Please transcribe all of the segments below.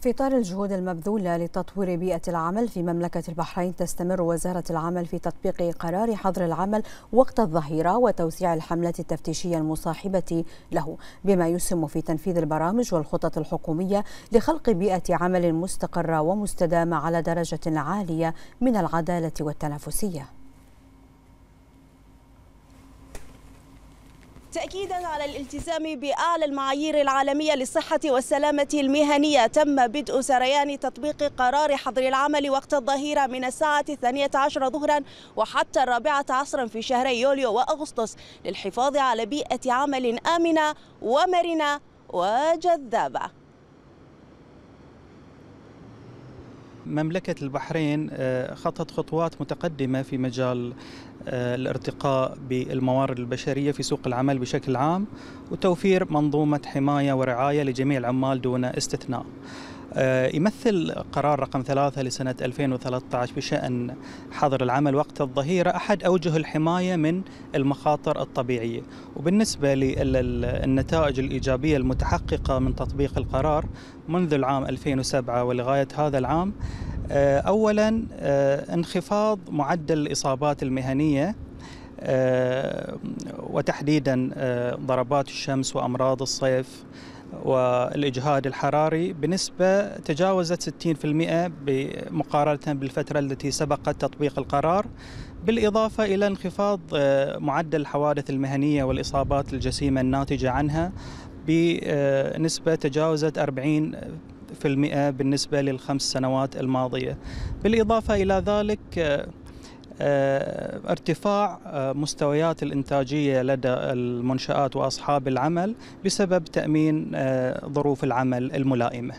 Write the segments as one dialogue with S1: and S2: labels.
S1: في إطار الجهود المبذولة لتطوير بيئة العمل في مملكة البحرين تستمر وزارة العمل في تطبيق قرار حظر العمل وقت الظهيرة وتوسيع الحملة التفتيشية المصاحبة له بما يسهم في تنفيذ البرامج والخطط الحكومية لخلق بيئة عمل مستقرة ومستدامة على درجة عالية من العدالة والتنافسية.
S2: تأكيدا على الالتزام بأعلى المعايير العالمية للصحة والسلامة المهنية تم بدء سريان تطبيق قرار حظر العمل وقت الظهيرة من الساعة الثانية عشر ظهرا وحتى الرابعة عصرا في شهري يوليو وأغسطس للحفاظ على بيئة عمل آمنة ومرنة وجذابة.
S3: مملكة البحرين خطت خطوات متقدمة في مجال الارتقاء بالموارد البشرية في سوق العمل بشكل عام وتوفير منظومة حماية ورعاية لجميع العمال دون استثناء. يمثل قرار رقم ثلاثة لسنة 2013 بشأن حظر العمل وقت الظهيرة أحد أوجه الحماية من المخاطر الطبيعية. وبالنسبة للنتائج الإيجابية المتحققة من تطبيق القرار منذ العام 2007 ولغاية هذا العام اولا انخفاض معدل الإصابات المهنية وتحديدا ضربات الشمس وأمراض الصيف والإجهاد الحراري بنسبة تجاوزت 60% مقارنه بالفترة التي سبقت تطبيق القرار بالإضافة إلى انخفاض معدل الحوادث المهنية والإصابات الجسيمة الناتجة عنها بنسبه تجاوزت 40 في المئة بالنسبة للخمس سنوات الماضية. بالإضافة إلى ذلك ارتفاع مستويات الإنتاجية لدى المنشآت وأصحاب العمل بسبب تأمين ظروف العمل الملائمة.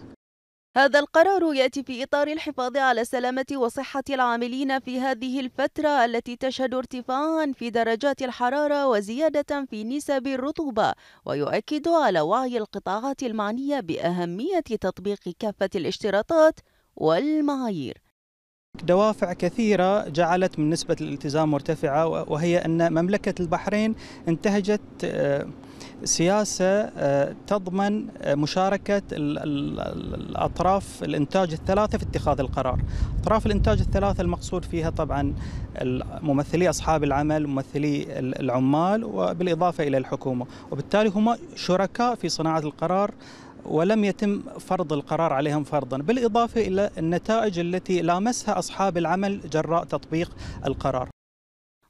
S2: هذا القرار يأتي في إطار الحفاظ على سلامة وصحة العاملين في هذه الفترة التي تشهد ارتفاعا في درجات الحرارة وزيادة في نسب الرطوبة ويؤكد على وعي القطاعات المعنية بأهمية تطبيق كافة الاشتراطات والمعايير.
S3: دوافع كثيرة جعلت من نسبة الالتزام مرتفعة وهي أن مملكة البحرين انتهجت سياسة تضمن مشاركة الأطراف الإنتاج الثلاثة في اتخاذ القرار. أطراف الإنتاج الثلاثة المقصود فيها طبعا ممثلي أصحاب العمل ممثلي العمال وبالإضافة إلى الحكومة. وبالتالي هم شركاء في صناعة القرار ولم يتم فرض القرار عليهم فرضا. بالإضافة إلى النتائج التي لامسها أصحاب العمل جراء تطبيق القرار.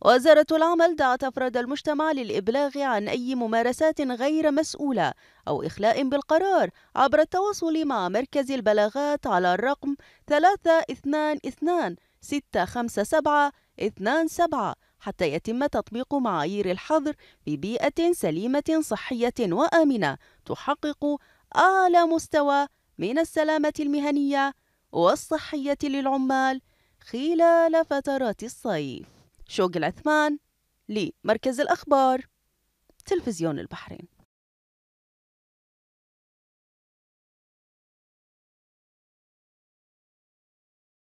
S2: وزارة العمل دعت أفراد المجتمع للإبلاغ عن أي ممارسات غير مسؤولة أو إخلاء بالقرار عبر التواصل مع مركز البلاغات على الرقم 322 657 27 حتى يتم تطبيق معايير الحظر في بيئة سليمة صحية وآمنة تحقق أعلى مستوى من السلامة المهنية والصحية للعمال خلال فترات الصيف. شوق العثمان لمركز الأخبار تلفزيون البحرين.